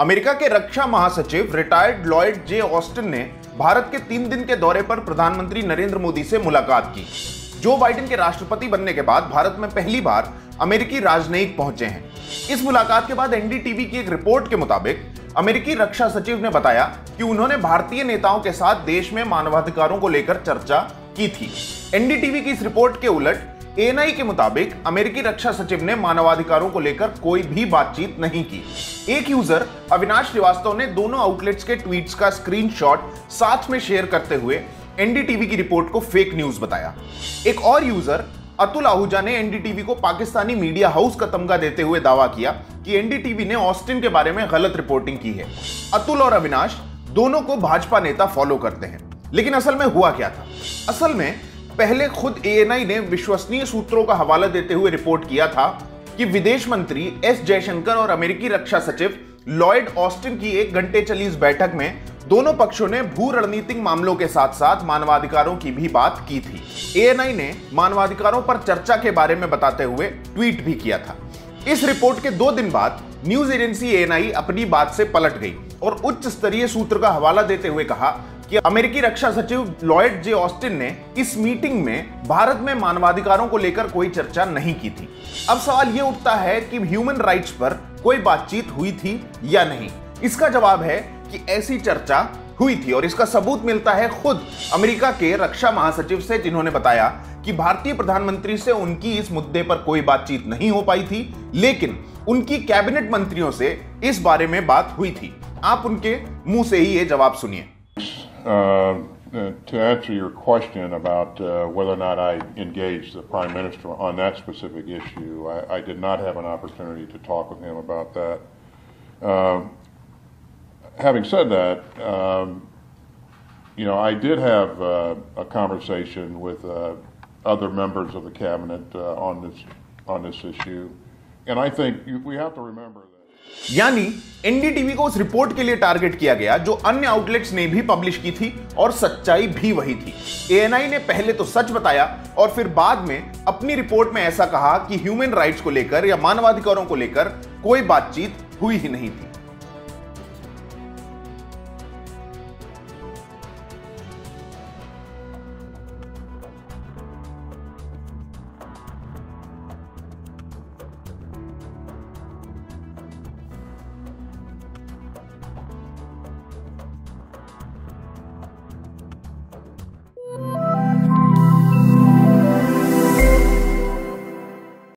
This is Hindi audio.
अमेरिका के रक्षा महासचिव रिटायर्ड लॉयड जे ऑस्टिन ने भारत के तीन दिन के दौरे पर प्रधानमंत्री नरेंद्र मोदी से मुलाकात की। जो बाइडेन के राष्ट्रपति बनने के बाद भारत में पहली बार अमेरिकी राजनयिक पहुँचे हैं। इस मुलाकात के बाद एनडीटीवी की एक रिपोर्ट के मुताबिक अमेरिकी रक्षा सचिव ने बताया कि उन्होंने भारतीय नेताओं के साथ देश में मानवाधिकारों को लेकर चर्चा की थी। एनडीटीवी की इस रिपोर्ट के उलट एएनआई के मुताबिक अमेरिकी रक्षा सचिव ने मानवाधिकारों को लेकर कोई भी बातचीत नहीं की। एक यूज़र, अविनाश श्रीवास्तव ने दोनों आउटलेट्स के ट्वीट्स का स्क्रीनशॉट साथ में शेयर करते हुए एनडीटीवी की रिपोर्ट को फेक न्यूज़ बताया। एक और यूज़र, अतुल आहूजा ने एनडीटीवी को पाकिस्तानी मीडिया हाउस का तमगा देते हुए दावा किया कि एनडीटीवी ने ऑस्टिन के बारे में गलत रिपोर्टिंग की है। अतुल और अविनाश दोनों को भाजपा नेता फॉलो करते हैं। लेकिन असल में हुआ क्या था? असल में पहले खुद एएनआई ने विश्वसनीय सूत्रों का हवाला देते हुए रिपोर्ट किया था कि विदेश मंत्री एस जयशंकर और अमेरिकी रक्षा सचिव लॉयड ऑस्टिन की एक घंटे चली इस बैठक में दोनों पक्षों ने भू रणनीतिक मामलों के साथ साथ मानवाधिकारों की भी बात की थी। एएनआई ने मानवाधिकारों पर चर्चा के बारे में बताते हुए ट्वीट भी किया था। इस रिपोर्ट के दो दिन बाद न्यूज़ एजेंसी एएनआई अपनी बात से पलट गई और उच्च स्तरीय सूत्र का हवाला देते हुए कहा कि अमेरिकी रक्षा सचिव लॉयड जे ऑस्टिन ने इस मीटिंग में भारत में मानवाधिकारों को लेकर कोई चर्चा नहीं की थी। अब सवाल यह उठता है कि ह्यूमन राइट्स पर कोई बातचीत हुई थी या नहीं? इसका जवाब है कि ऐसी चर्चा हुई थी और इसका सबूत मिलता है खुद अमेरिका के रक्षा महासचिव से, जिन्होंने बताया कि भारतीय प्रधानमंत्री से उनकी इस मुद्दे पर कोई बातचीत नहीं हो पाई थी, लेकिन उनकी कैबिनेट मंत्रियों से इस बारे में बात हुई थी। आप उनके मुँह से ही ये जवाब सुनिए। Uh, to answer your question about uh, whether or not I engaged the Prime Minister on that specific issue, I, I did not have an opportunity to talk with him about that. Uh, having said that, um, you know, I did have uh, a conversation with uh, other members of the cabinet uh, on this on this issue, and I think we have to remember that. यानी एनडीटीवी को उस रिपोर्ट के लिए टारगेट किया गया जो अन्य आउटलेट्स ने भी पब्लिश की थी और सच्चाई भी वही थी। एएनआई ने पहले तो सच बताया और फिर बाद में अपनी रिपोर्ट में ऐसा कहा कि ह्यूमन राइट्स को लेकर या मानवाधिकारों को लेकर कोई बातचीत हुई ही नहीं थी।